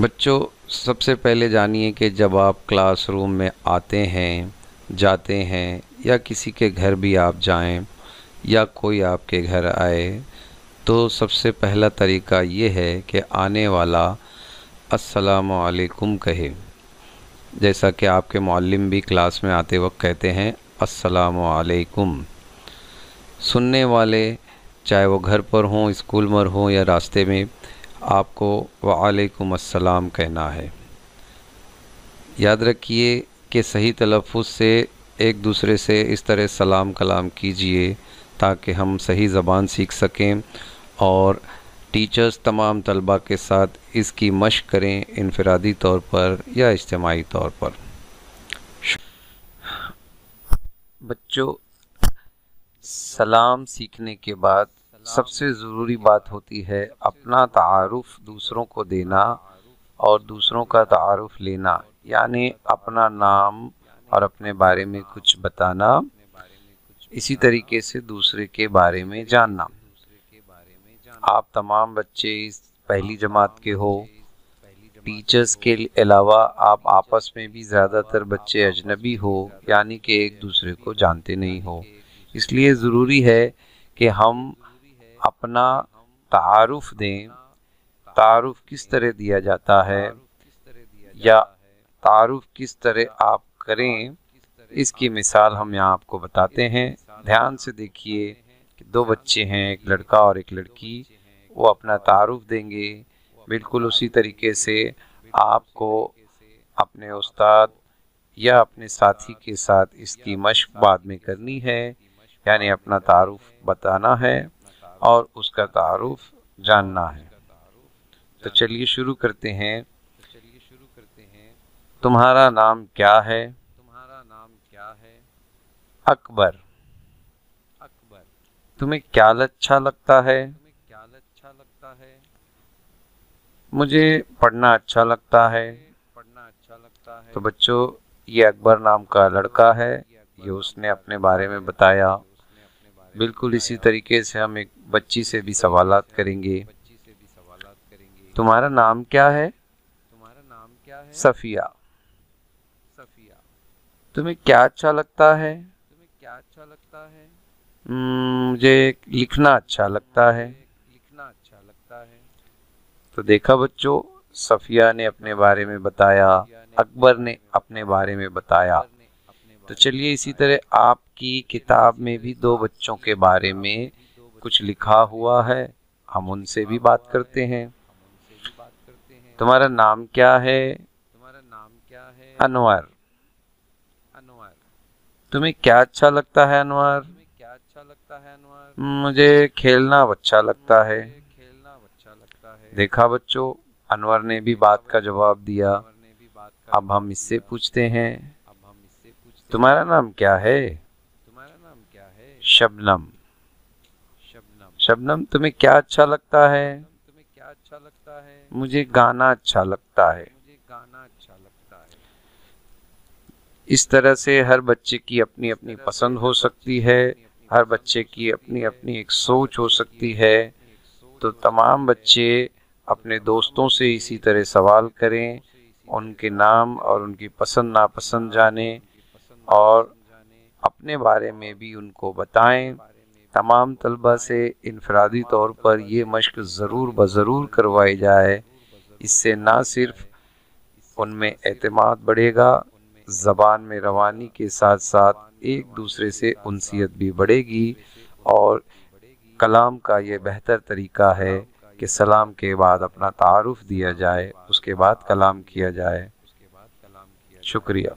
बच्चों, सबसे पहले जानिए कि जब आप क्लासरूम में आते हैं, जाते हैं, या किसी के घर भी आप जाएँ, या कोई आपके घर आए तो सबसे पहला तरीका ये है कि आने वाला अस्सलामुअलैकुम कहे। जैसा कि आपके मालिम भी क्लास में आते वक्त कहते हैं अस्सलामुअलैकुम सुनने वाले, चाहे वो घर पर हों, स्कूल में हों, या रास्ते में आपको वालेकुम अस्सलाम कहना है। याद रखिए कि सही तलफ़ से एक दूसरे से इस तरह सलाम कलाम कीजिए ताकि हम सही ज़बान सीख सकें और टीचर्स तमाम तलबा के साथ इसकी मश करें इनफरादी तौर पर या इज्तमाही तौर पर। बच्चों, सलाम सीखने के बाद सबसे ज़रूरी बात होती है अपना तारुफ दूसरों को देना और दूसरों का तारुफ लेना, यानी अपना नाम और अपने बारे में कुछ बताना, इसी तरीके से दूसरे के बारे में जानना। आप तमाम बच्चे इस पहली जमात के हो। टीचर्स के अलावा आप आपस में भी ज़्यादातर बच्चे अजनबी हो, यानी कि एक दूसरे को जानते नहीं हो। इसलिए ज़रूरी है कि हम अपना तारुफ दें। तारुफ किस तरह दिया जाता है? या तारुफ किस तरह आप करें? इसकी मिसाल हम यहाँ आपको बताते हैं। ध्यान से देखिए कि दो बच्चे हैं, एक लड़का और एक लड़की। वो अपना तारुफ देंगे। बिल्कुल उसी तरीके से आपको अपने उस्ताद या अपने साथी के साथ इसकी मशक बाद में करनी है। यानी अपना तारुफ बताना है। और उसका तारुफ जानना है। तो चलिए शुरू करते हैं। तुम्हारा नाम क्या है? तुम्हारा नाम क्या है अकबर। अकबर तुम्हें क्या अच्छा लगता है? तुम्हें क्या अच्छा लगता है मुझे पढ़ना अच्छा लगता है पढ़ना अच्छा लगता है। तो बच्चों, ये अकबर नाम का लड़का है। ये उसने अपने बारे में बताया। बिल्कुल इसी तरीके से हम एक बच्ची से भी सवाल करेंगे। तुम्हारा नाम क्या है? तुम्हारा नाम क्या है सफ़िया। सफ़िया तुम्हें क्या अच्छा लगता है? तुम्हें क्या अच्छा लगता है हम्म, मुझे लिखना अच्छा लगता है लिखना अच्छा लगता है। तो देखा बच्चों सफ़िया ने अपने बारे में बताया अकबर ने अपने बारे में बताया। तो चलिए इसी तरह आपकी किताब में भी दो बच्चों के बारे में कुछ लिखा हुआ है। हम उनसे भी बात करते हैं। तुम्हारा नाम क्या है? तुम्हारा नाम क्या है अनवर। अनवर तुम्हें क्या अच्छा लगता है, अनवर? क्या अच्छा लगता है अनवर मुझे खेलना अच्छा लगता है खेलना अच्छा लगता है। देखा बच्चों, अनवर ने भी बात का जवाब दिया। अब हम इससे पूछते हैं। तुम्हारा नाम क्या है? तुम्हारा नाम क्या है? शबनम। शबनम। शबनम तुम्हें क्या अच्छा लगता है? तुम्हें क्या अच्छा लगता है? मुझे गाना अच्छा लगता है। मुझे गाना अच्छा लगता है। इस तरह से हर बच्चे की अपनी अपनी पसंद हो सकती है। हर बच्चे की अपनी अपनी एक सोच हो सकती है। तो तमाम बच्चे अपने दोस्तों से इसी तरह सवाल करें उनके नाम और उनकी पसंद नापसंद जानें। और अपने बारे में भी उनको बताएँ। तमाम तलबा से इनफरादी तौर पर यह मश्क ज़रूर ब ज़रूर करवाई जाए। इससे ना सिर्फ़ उनमें अतमाद बढ़ेगा, ज़बान में रवानी के साथ साथ एक दूसरे से उनसीत भी बढ़ेगी और कलाम का ये बेहतर तरीका है कि सलाम के बाद अपना तारफ़ दिया जाए, उसके बाद कलाम किया जाए। शुक्रिया।